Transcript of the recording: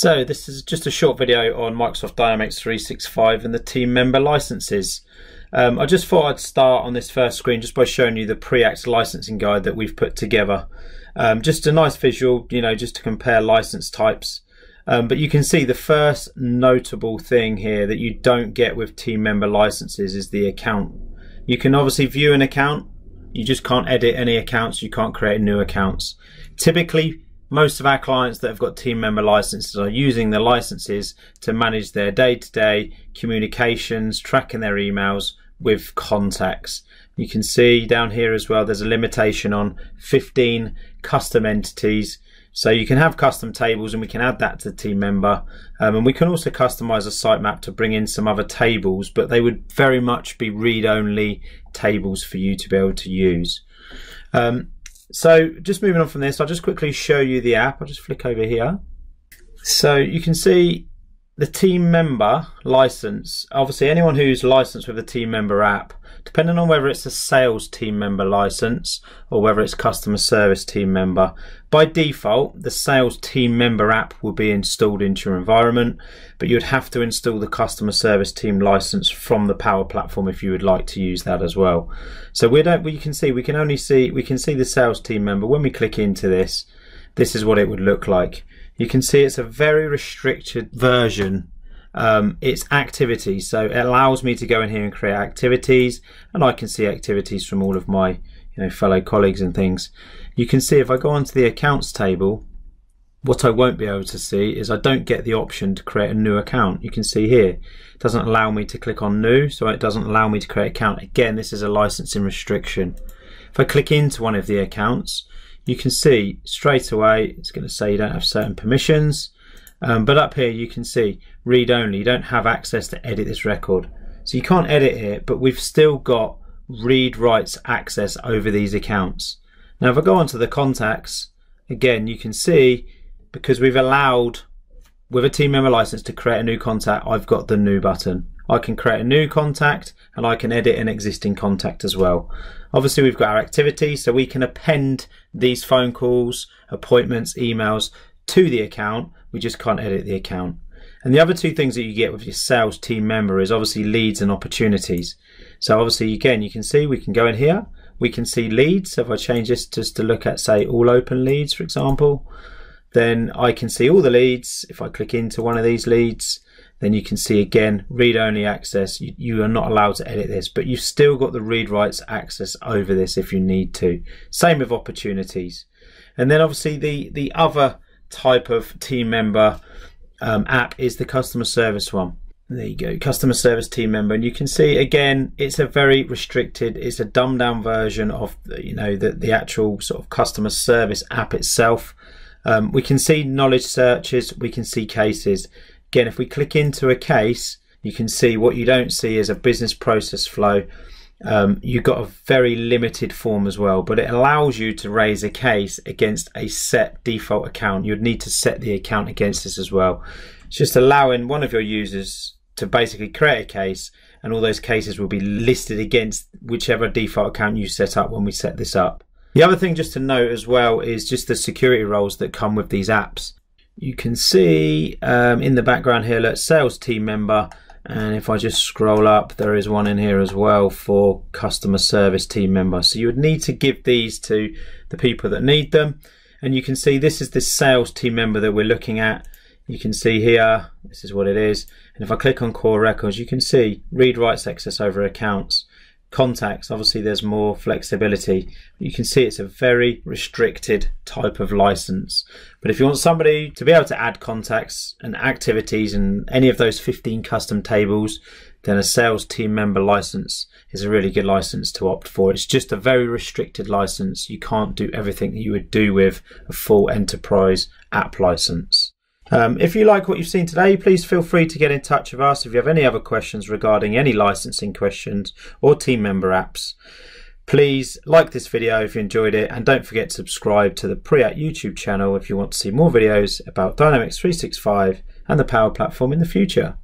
So this is just a short video on Microsoft Dynamics 365 and the team member licenses. Um, I just thought I'd start on this first screen just by showing you the Preact licensing guide that we've put together. Um, just a nice visual, you know, just to compare license types. Um, but you can see the first notable thing here that you don't get with team member licenses is the account. You can obviously view an account, you just can't edit any accounts, you can't create new accounts. Typically, most of our clients that have got team member licenses are using the licenses to manage their day-to-day communications, tracking their emails with contacts. You can see down here as well, there's a limitation on 15 custom entities. So you can have custom tables and we can add that to the team member. Um, and we can also customize a sitemap to bring in some other tables, but they would very much be read-only tables for you to be able to use. Um, so just moving on from this, I'll just quickly show you the app. I'll just flick over here. So you can see the team member license. Obviously, anyone who's licensed with the team member app depending on whether it's a sales team member license or whether it's customer service team member. By default, the sales team member app will be installed into your environment, but you'd have to install the customer service team license from the Power Platform if you would like to use that as well. So we don't. We can see we can only see we can see the sales team member when we click into this. This is what it would look like. You can see it's a very restricted version um, it's activities. So it allows me to go in here and create activities and I can see activities from all of my you know, fellow colleagues and things. You can see if I go onto the accounts table, what I won't be able to see is I don't get the option to create a new account. You can see here, it doesn't allow me to click on new, so it doesn't allow me to create account. Again, this is a licensing restriction. If I click into one of the accounts, you can see straight away, it's going to say you don't have certain permissions. Um, but up here you can see read only. You don't have access to edit this record. So you can't edit it, but we've still got read writes access over these accounts. Now if I go onto the contacts, again you can see because we've allowed with a team member license to create a new contact, I've got the new button. I can create a new contact and I can edit an existing contact as well. Obviously we've got our activity so we can append these phone calls, appointments, emails to the account. We just can't edit the account. And the other two things that you get with your sales team member is obviously leads and opportunities. So obviously, again, you can see we can go in here. We can see leads. So if I change this just to look at, say, all open leads, for example, then I can see all the leads. If I click into one of these leads, then you can see again, read-only access. You, you, are not allowed to edit this, but you've still got the read writes access over this if you need to. Same with opportunities. And then obviously the, the other type of team member um, app is the customer service one. There you go, customer service team member, and you can see again, it's a very restricted, it's a dumbed down version of you know the the actual sort of customer service app itself. Um, we can see knowledge searches, we can see cases. Again, if we click into a case, you can see what you don't see is a business process flow um, you've got a very limited form as well, but it allows you to raise a case against a set default account. You'd need to set the account against this as well. It's just allowing one of your users to basically create a case and all those cases will be listed against whichever default account you set up when we set this up. The other thing just to note as well is just the security roles that come with these apps. You can see um, in the background here, let's sales team member, and if I just scroll up there is one in here as well for customer service team member. So you would need to give these to the people that need them. And you can see this is the sales team member that we're looking at. You can see here this is what it is. And if I click on core records you can see read writes access over accounts contacts obviously there's more flexibility. You can see it's a very restricted type of license. But if you want somebody to be able to add contacts and activities and any of those 15 custom tables then a sales team member license is a really good license to opt for. It's just a very restricted license. You can't do everything that you would do with a full enterprise app license um, if you like what you've seen today, please feel free to get in touch with us if you have any other questions regarding any licensing questions or team member apps. Please like this video if you enjoyed it and don't forget to subscribe to the Preact YouTube channel if you want to see more videos about Dynamics 365 and the Power Platform in the future.